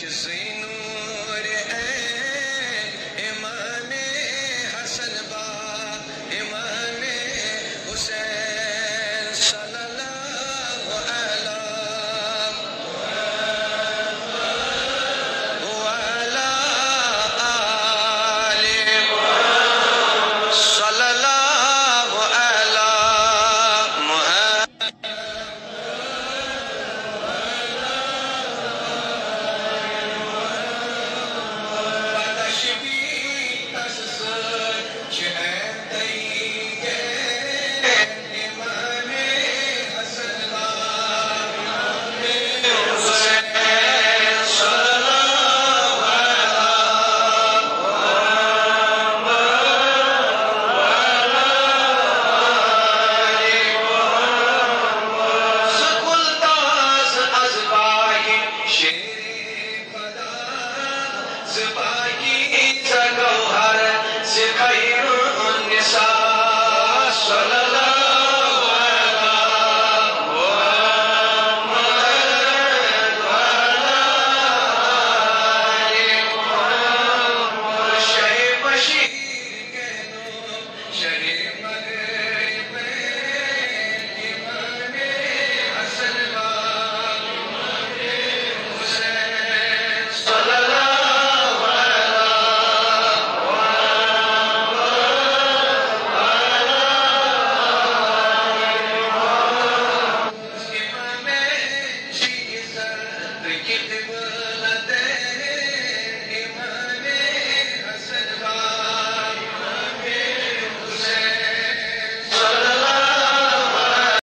presentes give them up.